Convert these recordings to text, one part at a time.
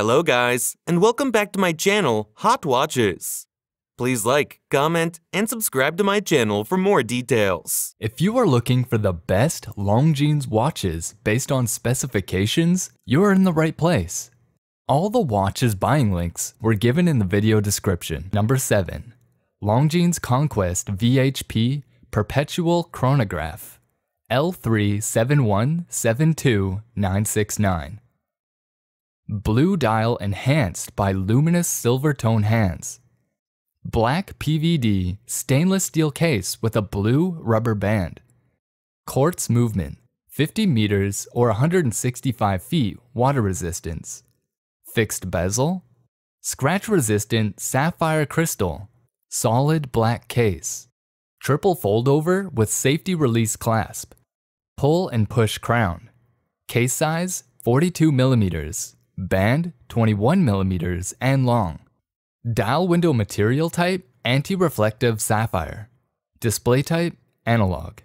Hello guys, and welcome back to my channel, Hot Watches. Please like, comment, and subscribe to my channel for more details. If you are looking for the best Longines watches based on specifications, you are in the right place. All the watches buying links were given in the video description. Number 7. Longines Conquest VHP Perpetual Chronograph L37172969 Blue dial enhanced by luminous silver tone hands. Black PVD stainless steel case with a blue rubber band. Quartz movement, 50 meters or 165 feet water resistance. Fixed bezel. Scratch resistant sapphire crystal, solid black case. Triple fold over with safety release clasp. Pull and push crown. Case size 42 millimeters band 21 millimeters and long. Dial window material type anti-reflective sapphire. Display type analog.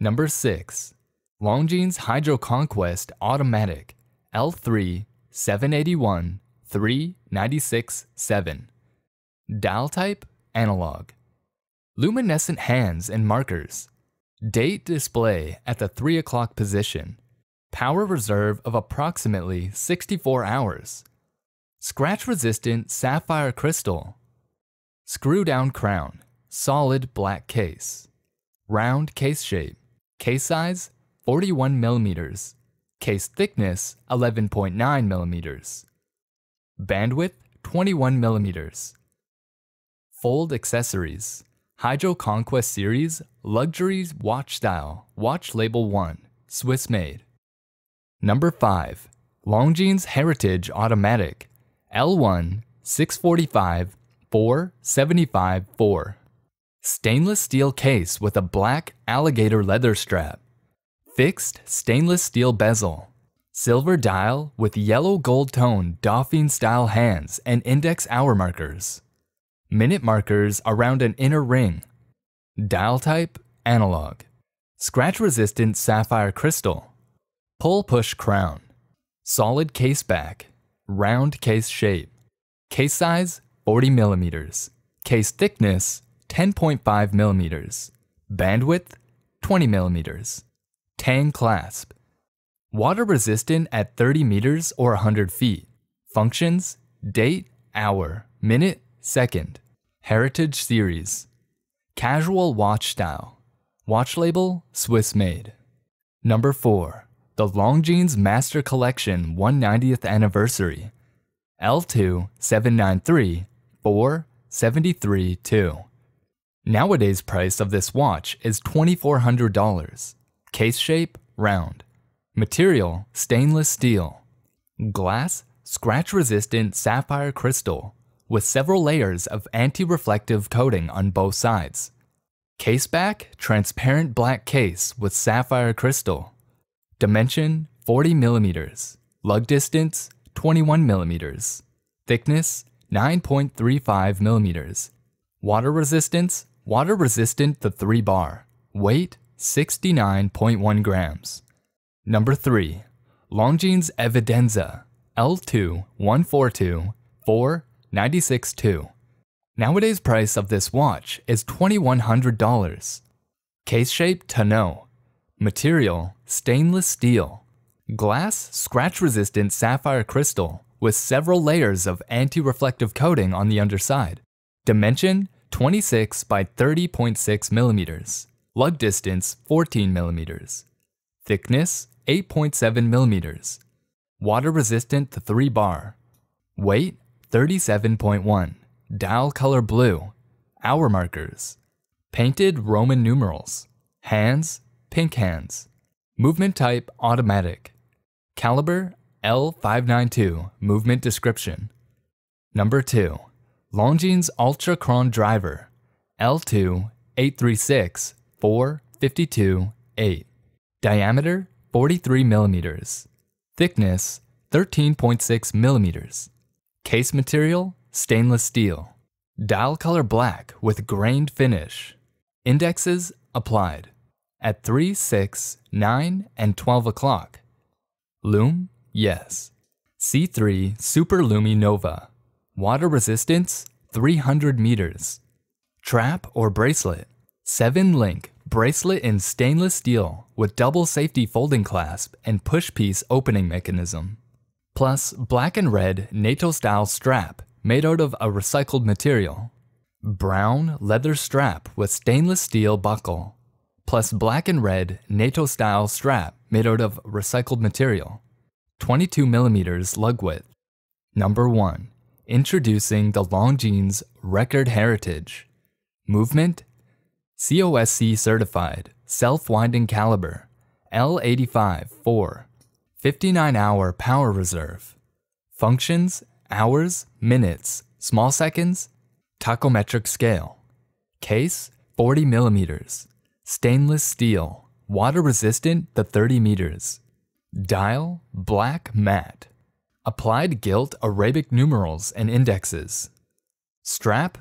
Number 6. Longines Hydro Conquest Automatic L3 781 396 7. Dial type analog. Luminescent hands and markers. Date display at the 3 o'clock position power reserve of approximately 64 hours. Scratch resistant sapphire crystal. Screw down crown, solid black case. Round case shape. Case size 41 millimeters. Case thickness 11.9 millimeters. Bandwidth 21 millimeters. Fold accessories. Hydro Conquest Series Luxuries Watch Style Watch Label 1 Swiss made. Number 5. Longines Heritage Automatic L1 645 475 4. Stainless steel case with a black alligator leather strap. Fixed stainless steel bezel. Silver dial with yellow gold tone Dauphine style hands and index hour markers. Minute markers around an inner ring. Dial type analog. Scratch resistant sapphire crystal. Pull push crown. Solid case back. Round case shape. Case size 40 millimeters. Case thickness 10.5 millimeters. Bandwidth 20 millimeters. Tang clasp. Water resistant at 30 meters or 100 feet. Functions date, hour, minute, second. Heritage series. Casual watch style. Watch label Swiss made. Number 4 the Longines Master Collection 190th Anniversary, L2 793 4 73 2. Nowadays price of this watch is $2,400. Case shape, round. Material, stainless steel. Glass, scratch-resistant sapphire crystal with several layers of anti-reflective coating on both sides. Case back, transparent black case with sapphire crystal. Dimension 40 millimeters. Lug distance 21 millimeters. Thickness 9.35 millimeters. Water resistance water resistant to 3 bar. Weight 69.1 grams. Number 3. Longines Evidenza L2 142 4 96 2. Nowadays price of this watch is $2,100. Case shape tonneau. Material stainless steel. Glass scratch-resistant sapphire crystal with several layers of anti-reflective coating on the underside. Dimension 26 by 30.6 millimeters. Lug distance 14 millimeters. Thickness 8.7 millimeters. Water resistant to 3 bar. Weight 37.1. Dial color blue. Hour markers. Painted Roman numerals. Hands pink hands. Movement type automatic. Caliber L592 movement description. Number 2. Longines Ultra-Chron Diver L2 836 452 8. Diameter 43 millimeters. Thickness 13.6 millimeters. Case material stainless steel. Dial color black with grained finish. Indexes applied at 3, 6, 9, and 12 o'clock. Lume? Yes. C3 Super-LumiNova. Water resistance 300 meters. Trap or bracelet. 7 link bracelet in stainless steel with double safety folding clasp and push piece opening mechanism. Plus black and red NATO style strap made out of a recycled material. Brown leather strap with stainless steel buckle. Plus black and red NATO style strap made out of recycled material. 22 millimeters lug width. Number 1. Introducing the Longines Record Heritage. Movement COSC certified, self winding caliber, L85 4, 59 hour power reserve. Functions hours, minutes, small seconds, tachometric scale. Case 40 millimeters, stainless steel, water resistant to 30 meters. Dial black matte. Applied gilt Arabic numerals and indexes. Strap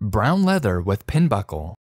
brown leather with pin buckle